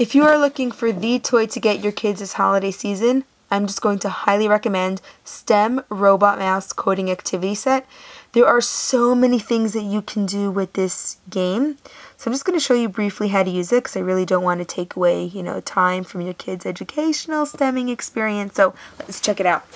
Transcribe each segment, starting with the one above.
If you are looking for the toy to get your kids this holiday season, I'm just going to highly recommend STEM Robot Mouse Coding Activity Set. There are so many things that you can do with this game. So I'm just going to show you briefly how to use it because I really don't want to take away, you know, time from your kids' educational STEMming experience. So let's check it out.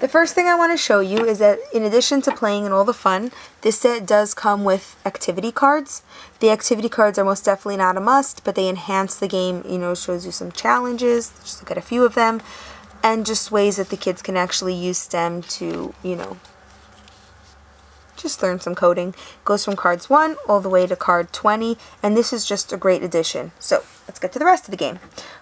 The first thing I want to show you is that in addition to playing and all the fun, this set does come with activity cards. The activity cards are most definitely not a must, but they enhance the game, you know, shows you some challenges, just look at a few of them, and just ways that the kids can actually use STEM to, you know, just learn some coding. Goes from cards 1 all the way to card 20, and this is just a great addition. So, let's get to the rest of the game.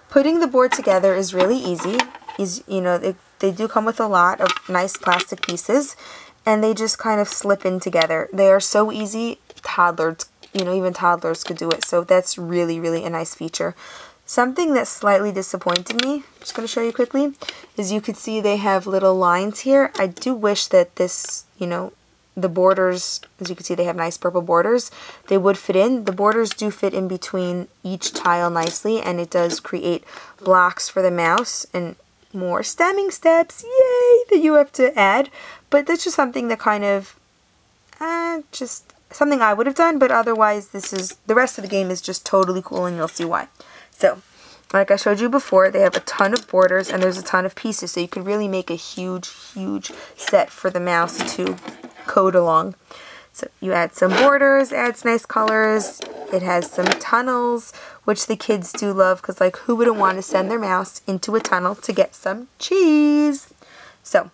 Putting the board together is really easy. Is you know, it they do come with a lot of nice plastic pieces and they just kind of slip in together. They are so easy, toddlers, you know, even toddlers could do it. So that's really, really a nice feature. Something that slightly disappointed me, just going to show you quickly, is you could see they have little lines here. I do wish that this, you know, the borders, as you can see, they have nice purple borders. They would fit in. The borders do fit in between each tile nicely, and it does create blocks for the mouse. And more stemming steps, yay, that you have to add. But that's just something that kind of, uh, just something I would have done, but otherwise this is, the rest of the game is just totally cool and you'll see why. So, like I showed you before, they have a ton of borders and there's a ton of pieces, so you could really make a huge, huge set for the mouse to code along. So you add some borders, adds nice colors. It has some tunnels, which the kids do love because like who wouldn't want to send their mouse into a tunnel to get some cheese? So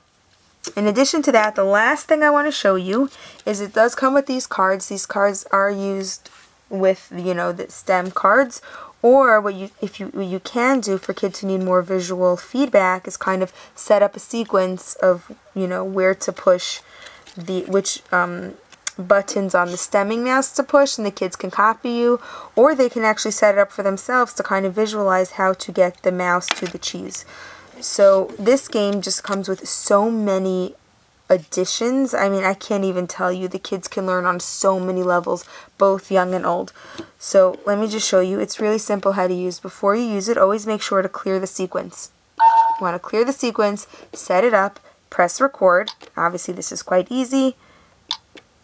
in addition to that, the last thing I want to show you is it does come with these cards. These cards are used with, you know, the STEM cards or what you if you what you can do for kids who need more visual feedback is kind of set up a sequence of, you know, where to push the which um, buttons on the stemming mouse to push and the kids can copy you or they can actually set it up for themselves to kind of visualize how to get the mouse to the cheese. So this game just comes with so many additions. I mean, I can't even tell you. The kids can learn on so many levels, both young and old. So let me just show you. It's really simple how to use. Before you use it, always make sure to clear the sequence. You want to clear the sequence, set it up, press record. Obviously, this is quite easy.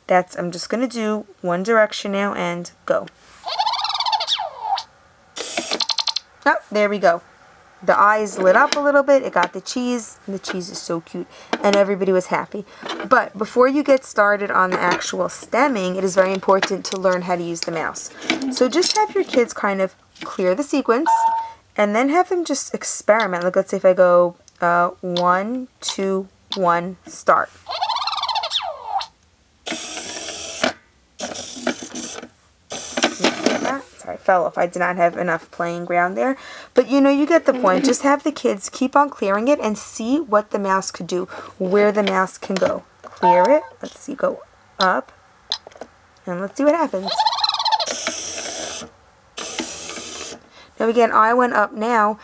That's, I'm just going to do one direction now and go. Oh, there we go. The eyes lit up a little bit. It got the cheese. the cheese is so cute. And everybody was happy. But before you get started on the actual stemming, it is very important to learn how to use the mouse. So just have your kids kind of clear the sequence and then have them just experiment. Like let's say if I go uh, one, two, one, start. Sorry, I fell off. I did not have enough playing ground there. But you know, you get the point. Just have the kids keep on clearing it and see what the mouse could do, where the mouse can go. Clear it. Let's see, go up. And let's see what happens. Now again, I went up now.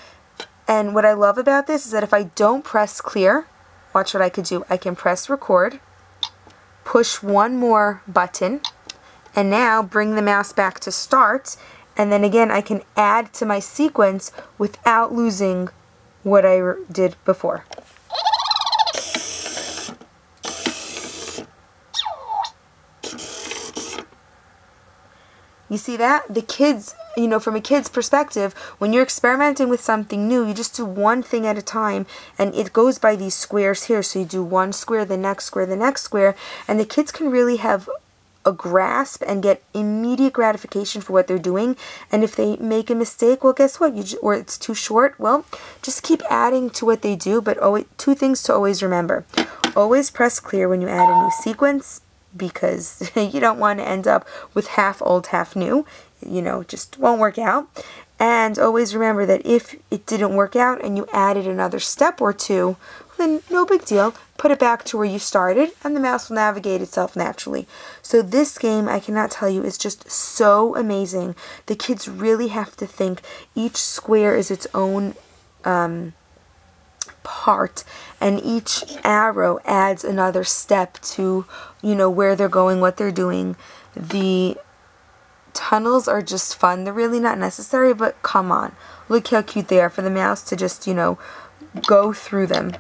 And what I love about this is that if I don't press clear, watch what I could do. I can press record, push one more button, and now bring the mouse back to start and then again I can add to my sequence without losing what I did before. You see that? The kids, you know, from a kid's perspective, when you're experimenting with something new, you just do one thing at a time and it goes by these squares here. So you do one square, the next square, the next square, and the kids can really have a grasp and get immediate gratification for what they're doing. And if they make a mistake, well, guess what? You or it's too short. Well, just keep adding to what they do. But always, two things to always remember: always press clear when you add a new sequence because you don't want to end up with half old, half new. You know, just won't work out. And always remember that if it didn't work out and you added another step or two, then no big deal. Put it back to where you started and the mouse will navigate itself naturally. So this game, I cannot tell you, is just so amazing. The kids really have to think each square is its own um, part and each arrow adds another step to, you know, where they're going, what they're doing. The tunnels are just fun. They're really not necessary, but come on. Look how cute they are for the mouse to just, you know, go through them.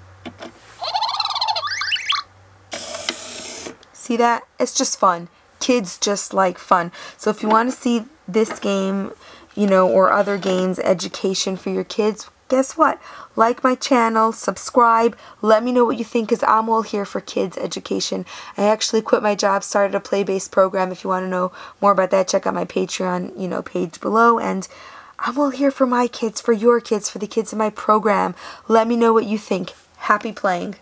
See that? It's just fun. Kids just like fun. So if you want to see this game, you know, or other games, education for your kids, guess what? Like my channel, subscribe, let me know what you think because I'm all here for kids education. I actually quit my job, started a play-based program. If you want to know more about that, check out my Patreon, you know, page below. And I'm all here for my kids, for your kids, for the kids in my program. Let me know what you think. Happy playing.